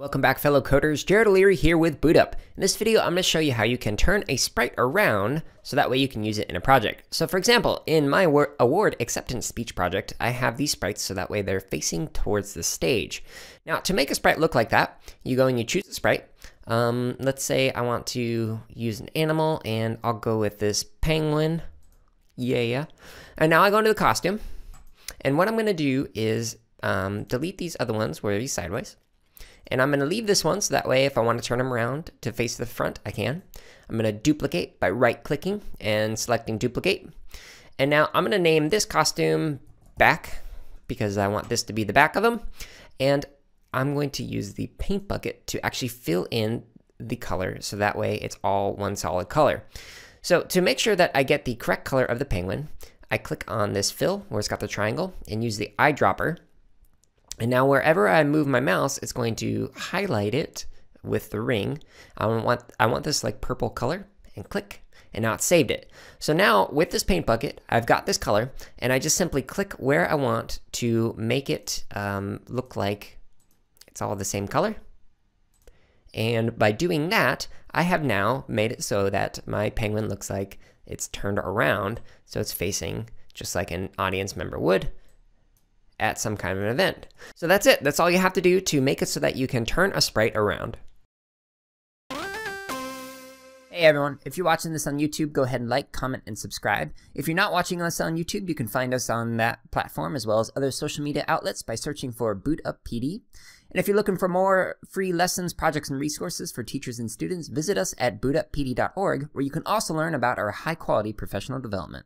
Welcome back fellow coders, Jared O'Leary here with BootUp. In this video, I'm going to show you how you can turn a sprite around so that way you can use it in a project. So for example, in my award acceptance speech project, I have these sprites so that way they're facing towards the stage. Now to make a sprite look like that, you go and you choose a sprite. Um, let's say I want to use an animal and I'll go with this penguin. Yeah, yeah. And now I go into the costume. And what I'm going to do is um, delete these other ones where these sideways. And I'm going to leave this one so that way if I want to turn them around to face the front, I can. I'm going to duplicate by right clicking and selecting duplicate. And now I'm going to name this costume back because I want this to be the back of them. And I'm going to use the paint bucket to actually fill in the color so that way it's all one solid color. So to make sure that I get the correct color of the penguin, I click on this fill where it's got the triangle and use the eyedropper and now wherever I move my mouse, it's going to highlight it with the ring. I want, I want this like purple color and click and now it's saved it. So now with this paint bucket, I've got this color and I just simply click where I want to make it um, look like it's all the same color. And by doing that, I have now made it so that my penguin looks like it's turned around. So it's facing just like an audience member would at some kind of an event. So that's it. That's all you have to do to make it so that you can turn a sprite around. Hey everyone, if you're watching this on YouTube, go ahead and like, comment, and subscribe. If you're not watching us on YouTube, you can find us on that platform as well as other social media outlets by searching for Boot Up PD. And if you're looking for more free lessons, projects, and resources for teachers and students, visit us at bootuppd.org, where you can also learn about our high quality professional development.